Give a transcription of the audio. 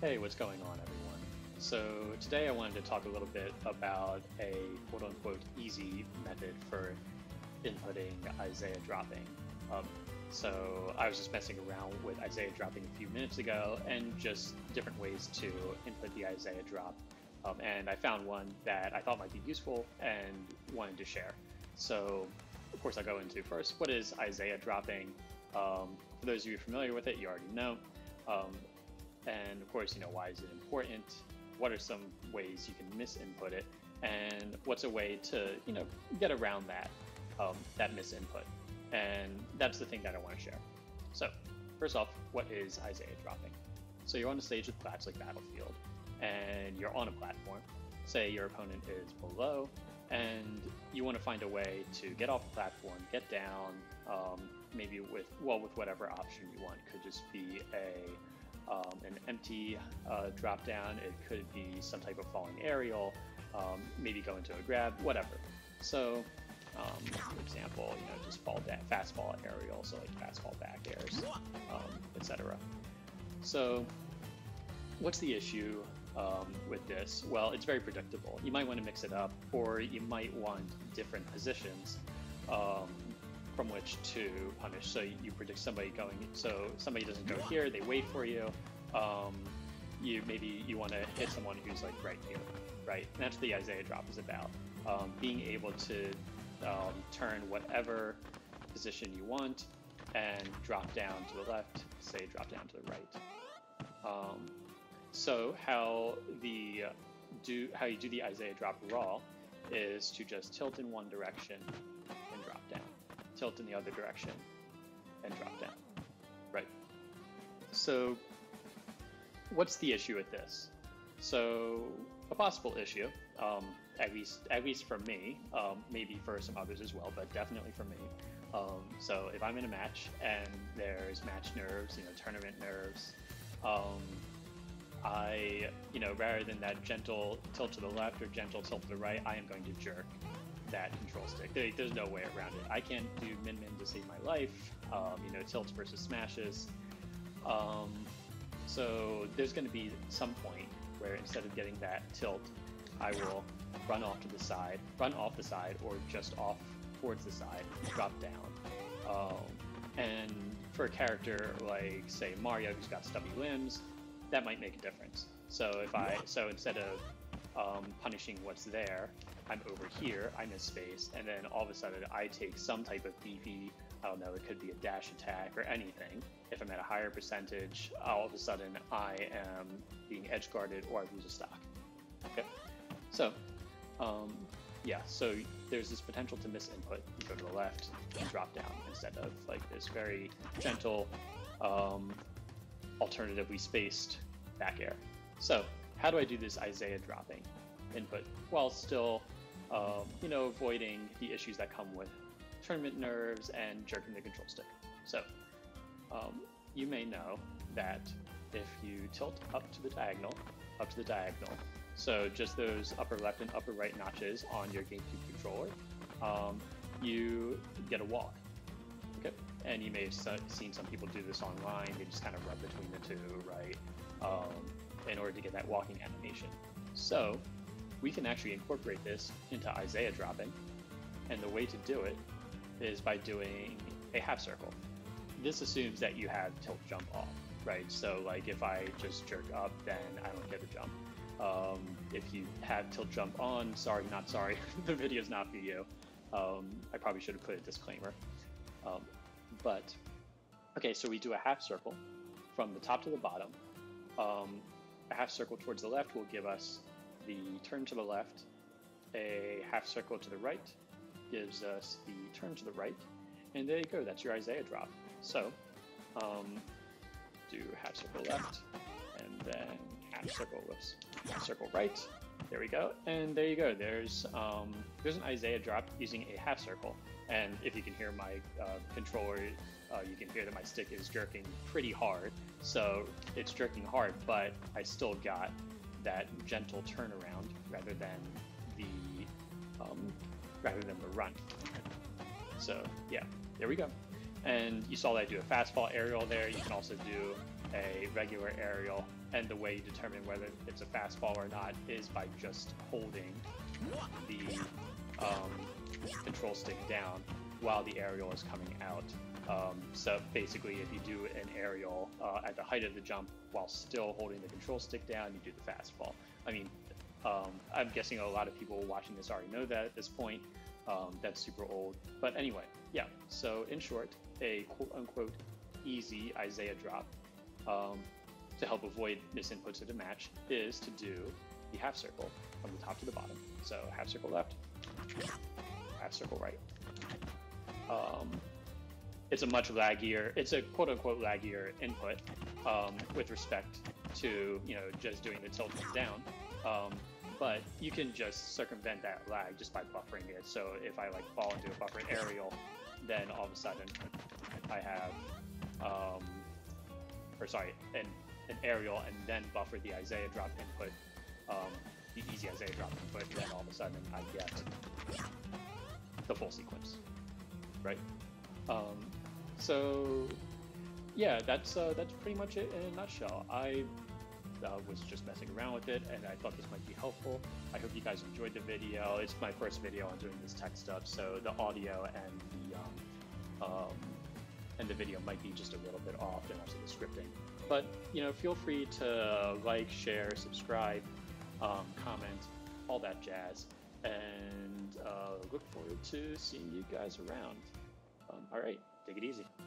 Hey, what's going on, everyone? So, today I wanted to talk a little bit about a quote unquote easy method for inputting Isai dropping. Um, so, I was just messing around with Isai dropping a few minutes ago and just different ways to input the Isai drop. Um, and I found one that I thought might be useful and wanted to share. So, of course, I'll go into first what is Isai dropping? Um, for those of you familiar with it, you already know. Um, and of course, you know, why is it important? What are some ways you can misinput it? And what's a way to, you know, get around that, um, that misinput? And that's the thing that I want to share. So first off, what is Isai dropping? So you're on a stage with classic Battlefield, and you're on a platform. Say your opponent is below, and you want to find a way to get off the platform, get down, um, maybe with well with whatever option you want. It could just be a um, an empty uh, drop down. It could be some type of falling aerial, um, maybe go into a grab, whatever. So, um, for example, you know, just fall down, fast fall aerial, so like fast fall back airs, um, etc. So, what's the issue um, with this? Well, it's very predictable. You might want to mix it up, or you might want different positions um, from which to punish. So you predict somebody going, so somebody doesn't go here, they wait for you. Um, you maybe you want to hit someone who's like right here, right? And that's what the Isai drop is about. Um, being able to um, turn whatever position you want and drop down to the left, say drop down to the right. Um, so how the uh, do how you do the Isai drop raw is to just tilt in one direction tilt in the other direction and drop down. Right. So what's the issue with this? So a possible issue, um, at least at least for me, um, maybe for some others as well, but definitely for me. Um, so if I'm in a match and there's match nerves, you know, tournament nerves, um, I, you know, rather than that gentle tilt to the left or gentle tilt to the right, I am going to jerk that control stick. There, there's no way around it. I can't do Min Min to save my life. Um, you know, tilts versus smashes. Um, so there's going to be some point where instead of getting that tilt, I will run off to the side, run off the side, or just off towards the side, drop down. Um, and for a character like, say, Mario, who's got stubby limbs, that might make a difference. So if I, so instead of um, punishing what's there. I'm over here, I miss space, and then all of a sudden I take some type of beefy, I don't know, it could be a dash attack or anything. If I'm at a higher percentage, all of a sudden I am being edge guarded or I lose a stock. Okay, so um, yeah, so there's this potential to miss input. You go to the left and drop down instead of like this very gentle, um, alternatively spaced back air. So how do I do this Isai dropping input while still, um, you know, avoiding the issues that come with tournament nerves and jerking the control stick. So um, you may know that if you tilt up to the diagonal, up to the diagonal, so just those upper left and upper right notches on your GameCube controller, um, you get a walk. Okay, and you may have seen some people do this online. They just kind of rub between the two, right? Um, in order to get that walking animation. So we can actually incorporate this into Isai dropping. And the way to do it is by doing a half circle. This assumes that you have tilt jump off, right? So like if I just jerk up, then I don't get a jump. Um, if you have tilt jump on, sorry, not sorry, the video's not for you. Um, I probably should have put a disclaimer. Um, but, okay, so we do a half circle from the top to the bottom. Um, a half circle towards the left will give us the turn to the left. A half circle to the right gives us the turn to the right. And there you go, that's your Isai drop. So, um, do half circle left, and then half circle, whoops, half circle right. There we go, and there you go. There's um, there's an Isai drop using a half circle, and if you can hear my uh, controller uh, you can hear that my stick is jerking pretty hard. So it's jerking hard, but I still got that gentle turnaround rather than the um, rather than the run. So yeah, there we go. And you saw that I do a fastfall aerial there. You can also do a regular aerial. And the way you determine whether it's a fastfall or not is by just holding the um, control stick down while the aerial is coming out. Um, so basically, if you do an aerial uh, at the height of the jump while still holding the control stick down, you do the fastfall. I mean, um, I'm guessing a lot of people watching this already know that at this point. Um, that's super old. But anyway, yeah. So in short, a quote unquote easy Isai drop um, to help avoid misinputs at a match is to do the half circle from the top to the bottom. So half circle left, half circle right. It's a much laggier, it's a quote unquote laggier input um, with respect to you know just doing the tilt down. Um, but you can just circumvent that lag just by buffering it. So if I like fall into a buffered aerial, then all of a sudden I have, um, or sorry, an, an aerial and then buffer the Isai drop input, um, the easy Isai drop input, then all of a sudden I get the full sequence, right? Um, so yeah, that's uh, that's pretty much it in a nutshell. I uh, was just messing around with it, and I thought this might be helpful. I hope you guys enjoyed the video. It's my first video on doing this tech stuff, so the audio and the um, um, and the video might be just a little bit off, and also the scripting. But you know, feel free to like, share, subscribe, um, comment, all that jazz, and uh, look forward to seeing you guys around. Um, all right, take it easy.